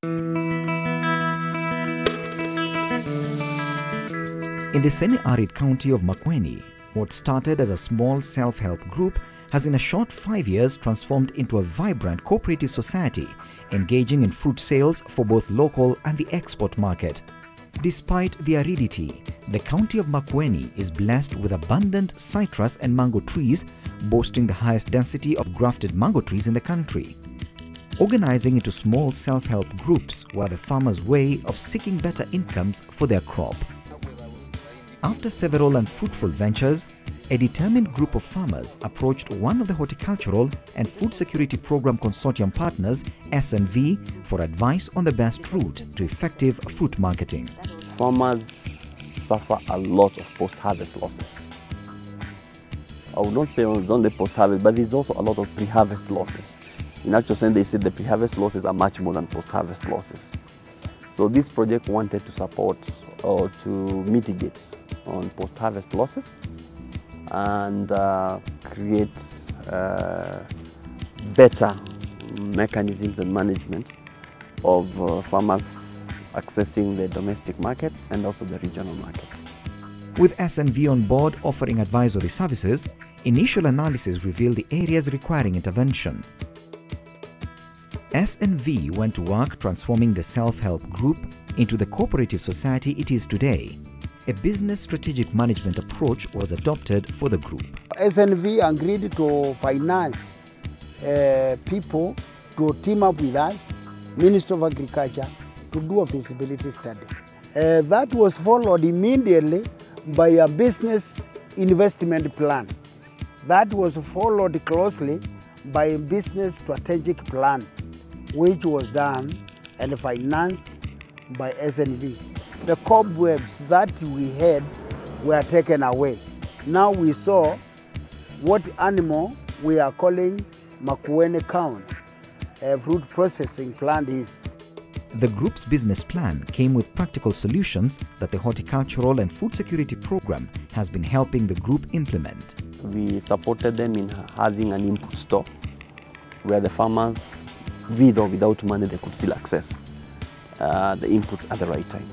In the semi-arid county of Makueni, what started as a small self-help group has in a short five years transformed into a vibrant cooperative society engaging in fruit sales for both local and the export market. Despite the aridity, the county of Makueni is blessed with abundant citrus and mango trees, boasting the highest density of grafted mango trees in the country. Organizing into small self-help groups were the farmers' way of seeking better incomes for their crop. After several unfruitful ventures, a determined group of farmers approached one of the Horticultural and Food Security Program Consortium partners, SNV, for advice on the best route to effective fruit marketing. Farmers suffer a lot of post-harvest losses. I would not say it's only post-harvest, but there's also a lot of pre-harvest losses. In actual sense, they said the pre-harvest losses are much more than post-harvest losses. So this project wanted to support or to mitigate on post-harvest losses and uh, create uh, better mechanisms and management of uh, farmers accessing the domestic markets and also the regional markets. With SNV on board offering advisory services, initial analysis revealed the areas requiring intervention. SNV went to work transforming the self-help group into the cooperative society it is today. A business strategic management approach was adopted for the group. SNV agreed to finance uh, people to team up with us, Ministry of Agriculture, to do a feasibility study. Uh, that was followed immediately by a business investment plan. That was followed closely by a business strategic plan, which was done and financed by SNV. The cobwebs that we had were taken away. Now we saw what animal we are calling Makueni Count, a fruit processing plant is. The group's business plan came with practical solutions that the Horticultural and Food Security Program has been helping the group implement. We supported them in having an input store where the farmers, with or without money, they could still access uh, the inputs at the right time.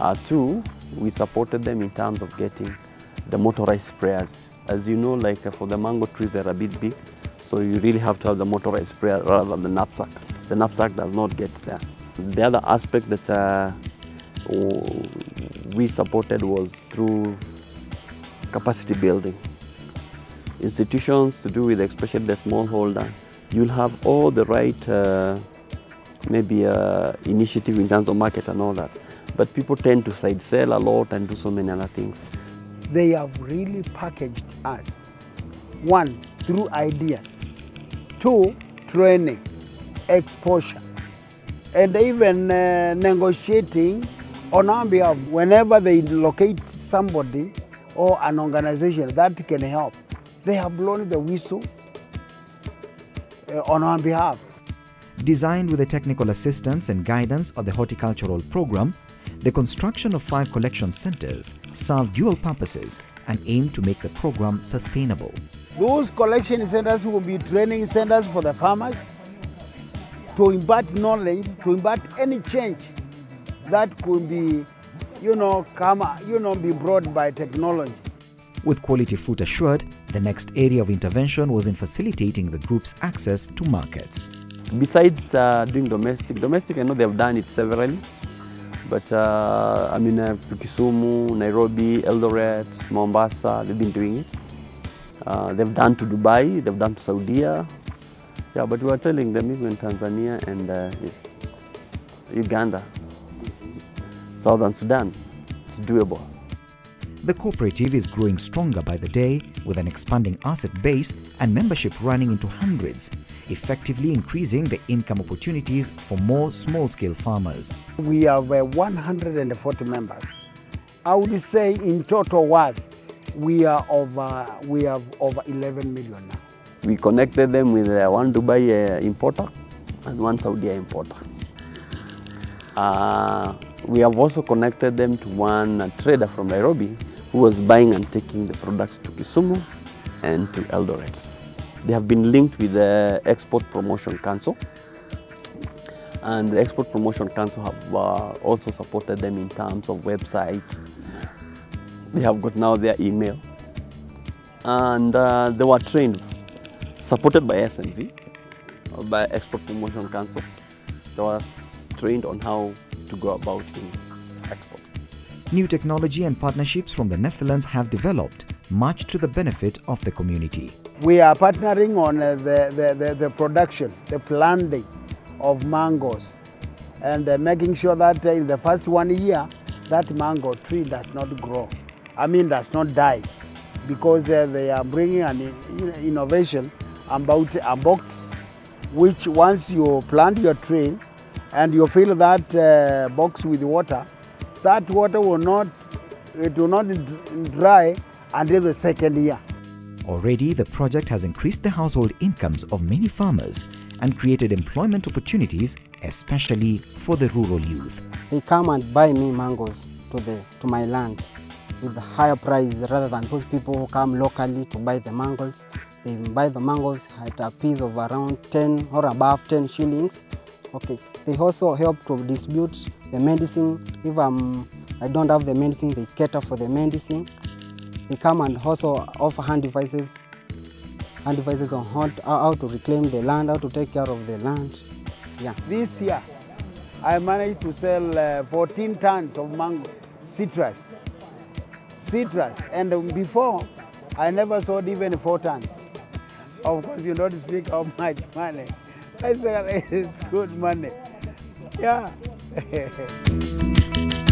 Uh, two, we supported them in terms of getting the motorized sprayers. As you know, like uh, for the mango trees, they're a bit big, so you really have to have the motorized sprayer rather than the knapsack. The knapsack does not get there. The other aspect that uh, we supported was through capacity building. Institutions to do with especially the smallholder, you'll have all the right uh, maybe uh, initiative in terms of market and all that. But people tend to side sell a lot and do so many other things. They have really packaged us. One, through ideas. Two, training, exposure, and even uh, negotiating on our behalf whenever they locate somebody or an organization that can help. They have blown the whistle Uh, on our behalf. Designed with the technical assistance and guidance of the horticultural program, the construction of five collection centers serve dual purposes and aim to make the program sustainable. Those collection centers will be training centers for the farmers to impart knowledge, to impart any change that could be, you know, come, you know, be brought by technology. With quality fruit assured, the next area of intervention was in facilitating the group's access to markets. Besides uh, doing domestic, domestic I know they've done it severally, but uh, I mean uh, Kisumu, Nairobi, Eldoret, Mombasa, they've been doing it. Uh, they've done to Dubai, they've done to Saudi. Yeah, but we are telling them even Tanzania and uh, Uganda, Southern Sudan, it's doable. The cooperative is growing stronger by the day with an expanding asset base and membership running into hundreds, effectively increasing the income opportunities for more small-scale farmers. We have uh, 140 members. I would say in total worth, we are over, we have over 11 million now. We connected them with uh, one Dubai uh, importer and one Saudi importer. Uh, we have also connected them to one uh, trader from Nairobi who was buying and taking the products to Kisumu and to Eldoret. They have been linked with the Export Promotion Council And the Export Promotion Council have uh, also supported them in terms of website. They have got now their email. And uh, they were trained, supported by SNV, by Export Promotion Council. They were trained on how to go about in exports. New technology and partnerships from the Netherlands have developed, much to the benefit of the community. We are partnering on uh, the, the, the, the production, the planting of mangoes, and uh, making sure that in the first one year, that mango tree does not grow. I mean, does not die, because uh, they are bringing an in- innovation about a box, which once you plant your tree and you fill that box with water, that water will not, it will not dry until the second year. Already, the project has increased the household incomes of many farmers and created employment opportunities, especially for the rural youth. they come and buy me mangoes to the to my land with a higher price rather than those people who come locally to buy the mangoes. They buy the mangoes at a piece of around 10 or above 10 shillings. Okay. They also help to distribute the medicine. If um, I don't have the medicine, they cater for the medicine. They come and also offer hand devices, hand devices on how to, how to reclaim the land, how to take care of the land. Yeah. This year, I managed to sell uh, 14 tons of mango, citrus. Citrus. And before, I never sold even four tons. Oh, of course, you don't speak of much money. I said, it's good money. Yeah.